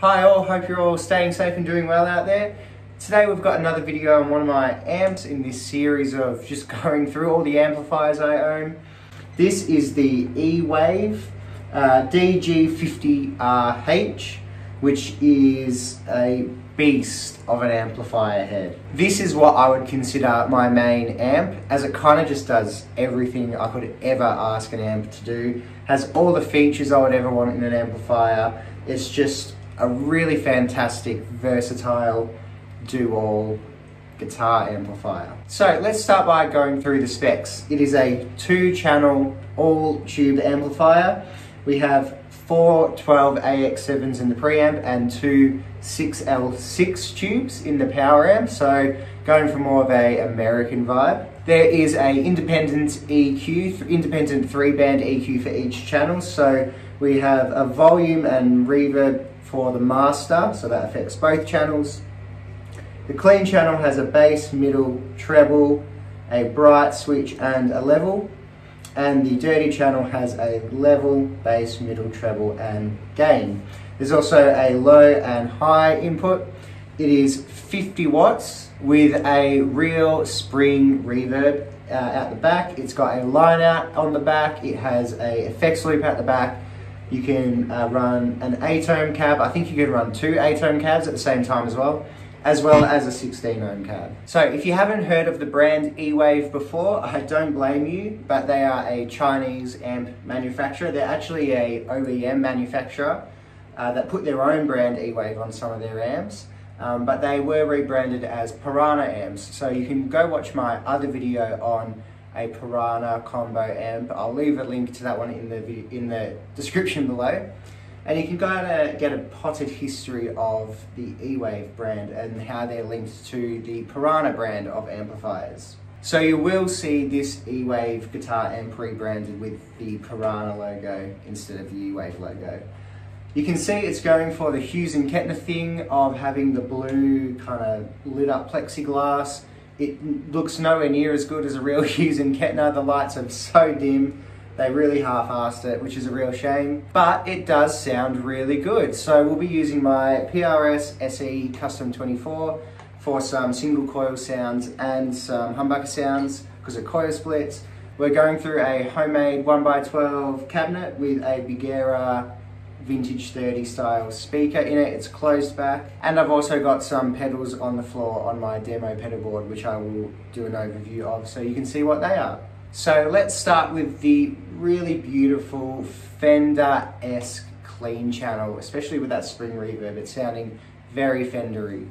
Hi all, hope you're all staying safe and doing well out there. Today we've got another video on one of my amps in this series of just going through all the amplifiers I own. This is the E-Wave uh, DG50RH, which is a beast of an amplifier head. This is what I would consider my main amp, as it kind of just does everything I could ever ask an amp to do. Has all the features I would ever want in an amplifier. It's just a really fantastic, versatile, do-all guitar amplifier. So let's start by going through the specs. It is a two-channel, all-tube amplifier. We have four 12 AX7s in the preamp and two 6L6 tubes in the power amp, so going for more of a American vibe. There is a independent EQ, independent three band EQ for each channel, so we have a volume and reverb for the master, so that affects both channels. The clean channel has a bass, middle, treble, a bright switch and a level and the dirty channel has a level, bass, middle, treble and gain. There's also a low and high input. It is 50 watts with a real spring reverb uh, at the back. It's got a line out on the back. It has a effects loop at the back. You can uh, run an 8-ohm cab. I think you can run two 8-ohm cabs at the same time as well as well as a 16 ohm cab. So if you haven't heard of the brand E-Wave before, I don't blame you, but they are a Chinese amp manufacturer. They're actually a OEM manufacturer uh, that put their own brand E-Wave on some of their amps. Um, but they were rebranded as Pirana amps. So you can go watch my other video on a Pirana combo amp. I'll leave a link to that one in the in the description below. And you can go and uh, get a potted history of the E-Wave brand and how they're linked to the Pirana brand of amplifiers. So you will see this E-Wave guitar amp rebranded with the Pirana logo instead of the E-Wave logo. You can see it's going for the Hughes and Kettner thing of having the blue kind of lit up plexiglass. It looks nowhere near as good as a real Hughes and Kettner. The lights are so dim they really half-assed it, which is a real shame, but it does sound really good. So we'll be using my PRS SE Custom 24 for some single coil sounds and some humbucker sounds because of coil splits. We're going through a homemade 1x12 cabinet with a Bugera vintage 30 style speaker in it. It's closed back. And I've also got some pedals on the floor on my demo pedal board, which I will do an overview of so you can see what they are. So let's start with the really beautiful Fender-esque clean channel, especially with that spring reverb. It's sounding very Fendery.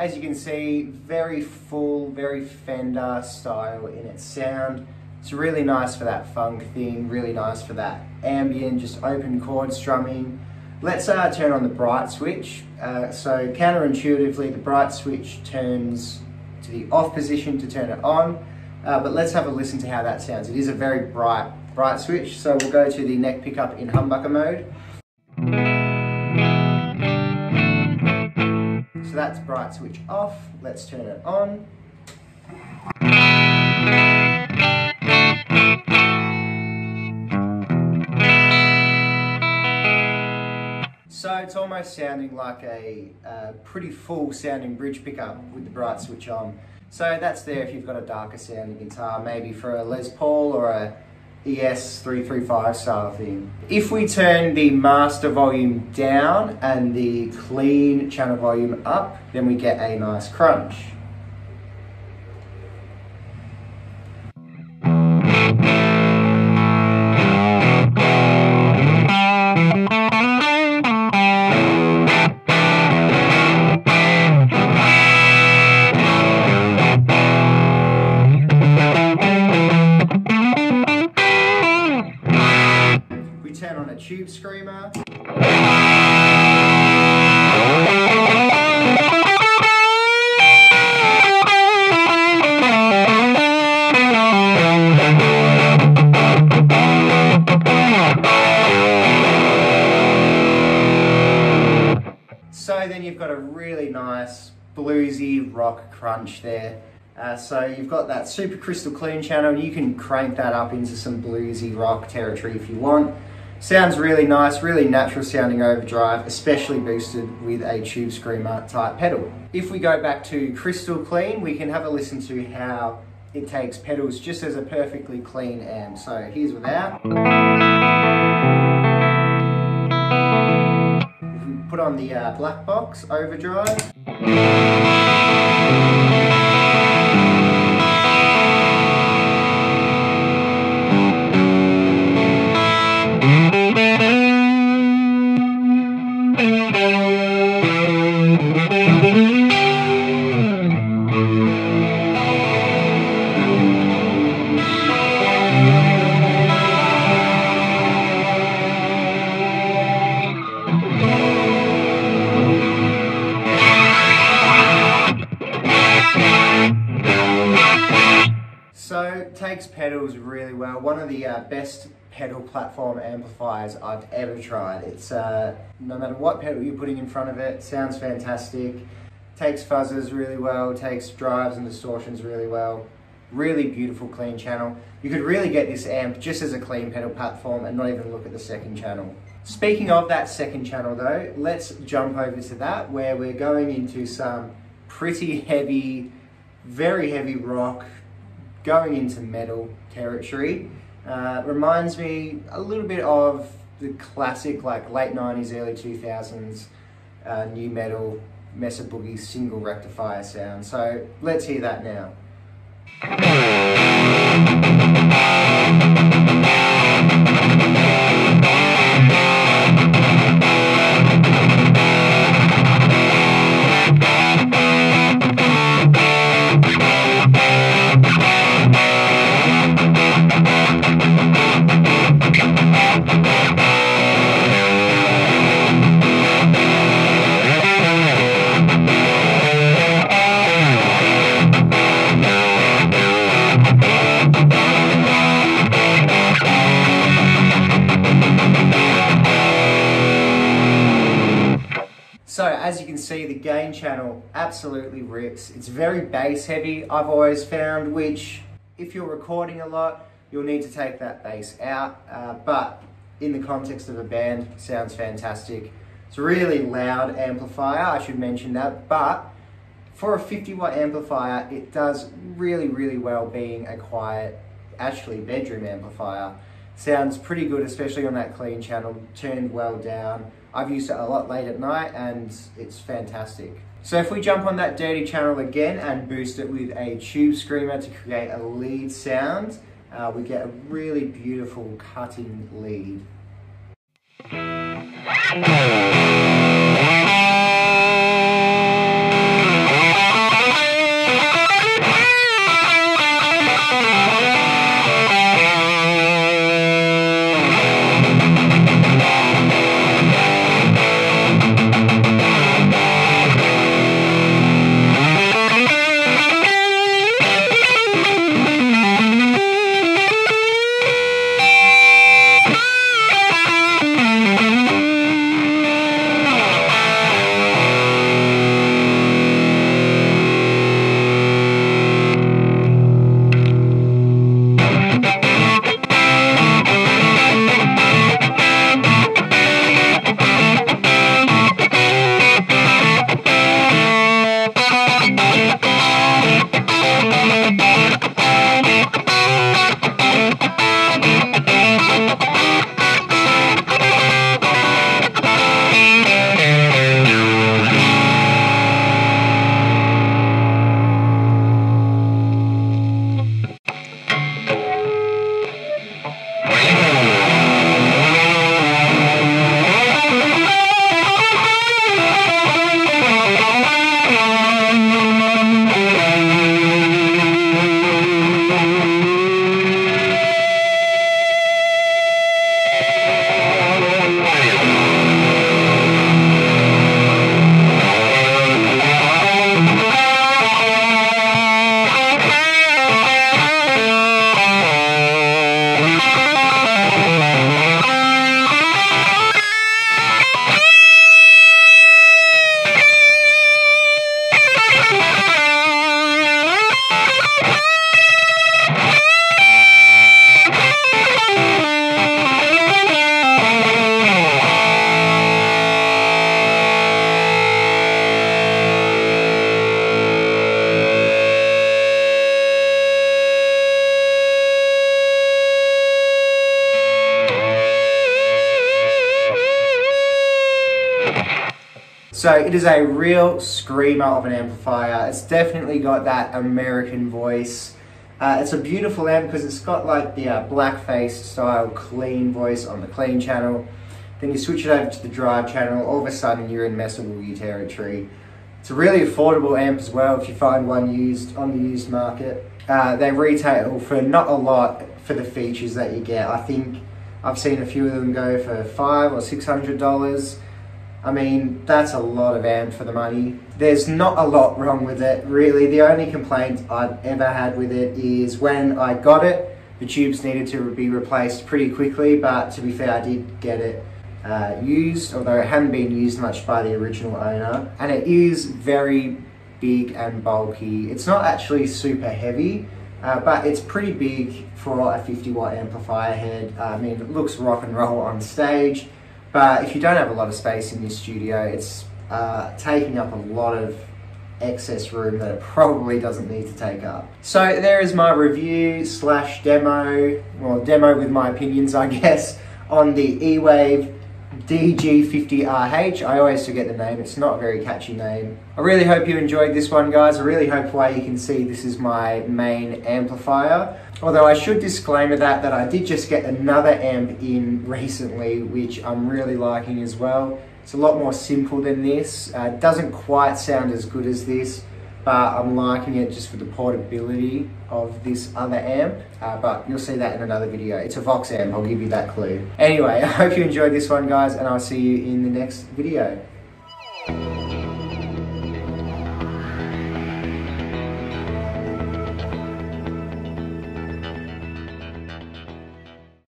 As you can see, very full, very Fender style in its sound. It's really nice for that funk thing, really nice for that ambient, just open chord strumming. Let's uh, turn on the bright switch. Uh, so counterintuitively, the bright switch turns to the off position to turn it on. Uh, but let's have a listen to how that sounds. It is a very bright, bright switch. So we'll go to the neck pickup in humbucker mode. So that's bright switch off. Let's turn it on. So it's almost sounding like a, a pretty full sounding bridge pickup with the bright switch on. So that's there if you've got a darker sounding guitar, maybe for a Les Paul or a ES335 style thing. If we turn the master volume down and the clean channel volume up, then we get a nice crunch. Tube screamer. So then you've got a really nice bluesy rock crunch there. Uh, so you've got that super crystal clean channel. And you can crank that up into some bluesy rock territory if you want. Sounds really nice, really natural sounding overdrive, especially boosted with a tube screamer type pedal. If we go back to crystal clean, we can have a listen to how it takes pedals just as a perfectly clean amp. So here's without. If we put on the uh, black box overdrive. Best pedal platform amplifiers I've ever tried. It's uh, no matter what pedal you're putting in front of it, sounds fantastic. Takes fuzzes really well, takes drives and distortions really well. Really beautiful clean channel. You could really get this amp just as a clean pedal platform and not even look at the second channel. Speaking of that second channel though, let's jump over to that where we're going into some pretty heavy, very heavy rock, going into metal territory. Uh, reminds me a little bit of the classic, like late 90s, early 2000s uh, new metal Mesa Boogie single rectifier sound. So let's hear that now. As you can see, the gain channel absolutely rips. It's very bass heavy, I've always found, which if you're recording a lot, you'll need to take that bass out. Uh, but in the context of a band, sounds fantastic. It's a really loud amplifier, I should mention that, but for a 50 watt amplifier, it does really, really well being a quiet, actually bedroom amplifier. Sounds pretty good, especially on that clean channel, turned well down. I've used it a lot late at night and it's fantastic. So if we jump on that dirty channel again and boost it with a tube screamer to create a lead sound, uh, we get a really beautiful cutting lead. So it is a real screamer of an amplifier. It's definitely got that American voice. Uh, it's a beautiful amp because it's got like the uh, blackface style clean voice on the clean channel. Then you switch it over to the drive channel, all of a sudden you're in Mesa Boogie territory. It's a really affordable amp as well if you find one used on the used market. Uh, they retail for not a lot for the features that you get. I think I've seen a few of them go for five or six hundred dollars. I mean, that's a lot of amp for the money. There's not a lot wrong with it, really. The only complaint I've ever had with it is when I got it, the tubes needed to be replaced pretty quickly, but to be fair, I did get it uh, used, although it hadn't been used much by the original owner. And it is very big and bulky. It's not actually super heavy, uh, but it's pretty big for a 50 watt amplifier head. I mean, it looks rock and roll on stage. But if you don't have a lot of space in your studio, it's uh, taking up a lot of excess room that it probably doesn't need to take up. So there is my review slash demo, well demo with my opinions I guess, on the E-Wave DG50RH. I always forget the name, it's not a very catchy name. I really hope you enjoyed this one guys. I really hope why you can see this is my main amplifier. Although I should disclaimer that, that I did just get another amp in recently, which I'm really liking as well. It's a lot more simple than this. Uh, it doesn't quite sound as good as this, but I'm liking it just for the portability of this other amp. Uh, but you'll see that in another video. It's a Vox amp, I'll give you that clue. Anyway, I hope you enjoyed this one guys, and I'll see you in the next video.